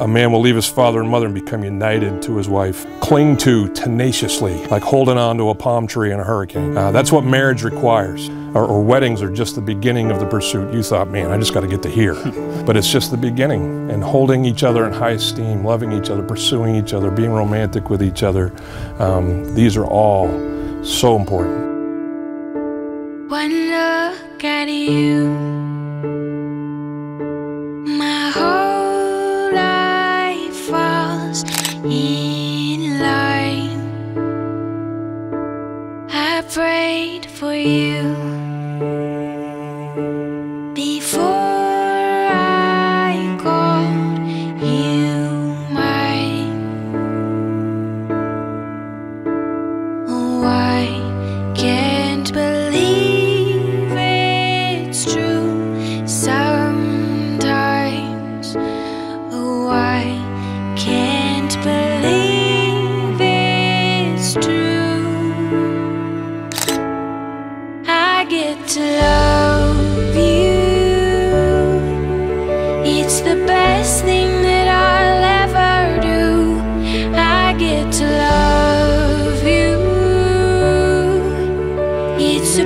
A man will leave his father and mother and become united to his wife. Cling to tenaciously, like holding on to a palm tree in a hurricane. Uh, that's what marriage requires. Or, or, weddings are just the beginning of the pursuit. You thought, man, I just got to get to here. but it's just the beginning. And holding each other in high esteem, loving each other, pursuing each other, being romantic with each other. Um, these are all so important. One look at you, in line. I prayed for you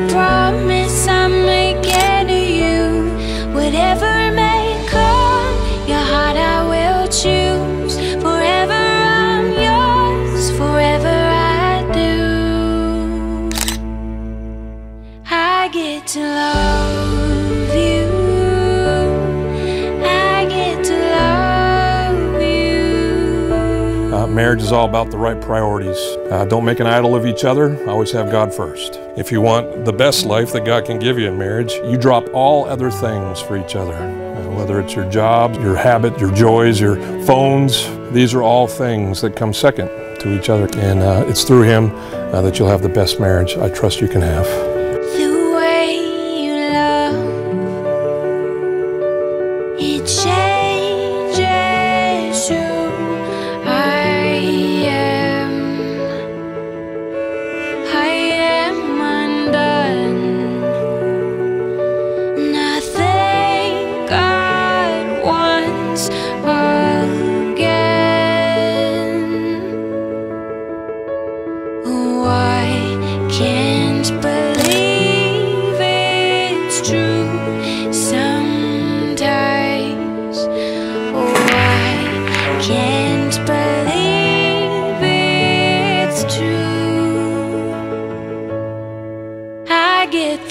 It's a promise I'm making to you. Whatever may come, your heart I will choose. Forever I'm yours, forever I do. I get to love you. I get to love you. Marriage is all about the right priorities. Uh, don't make an idol of each other. Always have God first. If you want the best life that God can give you in marriage, you drop all other things for each other. Uh, whether it's your job, your habit, your joys, your phones, these are all things that come second to each other. And uh, it's through Him uh, that you'll have the best marriage I trust you can have.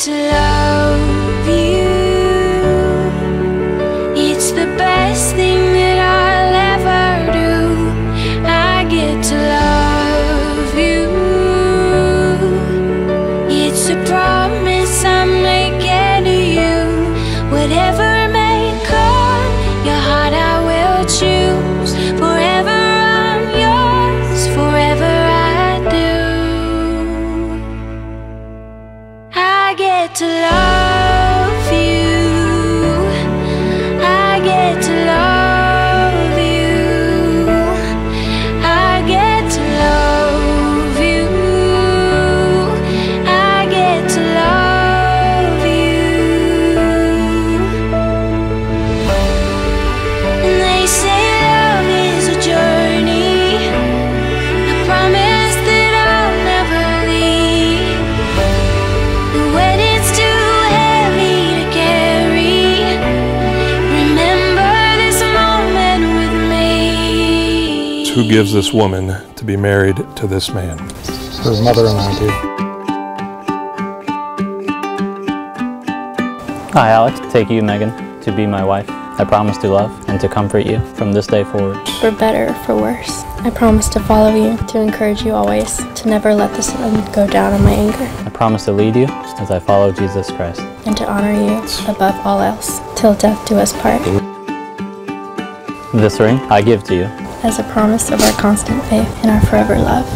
To love I get to love Who gives this woman to be married to this man? Her mother and I do. Hi, Alex, take you, Meghan, to be my wife. I promise to love and to comfort you from this day forward. For better for worse. I promise to follow you, to encourage you always, to never let the sun go down on my anger, I promise to lead you as I follow Jesus Christ. and to honor you above all else, till death do us part, This ring I give to you. As a promise of our constant faith and our forever love.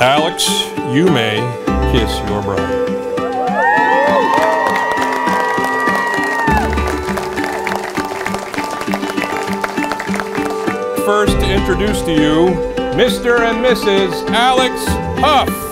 Alex, you may kiss your bride. First to introduce to you Mr. and Mrs. Alex Huff.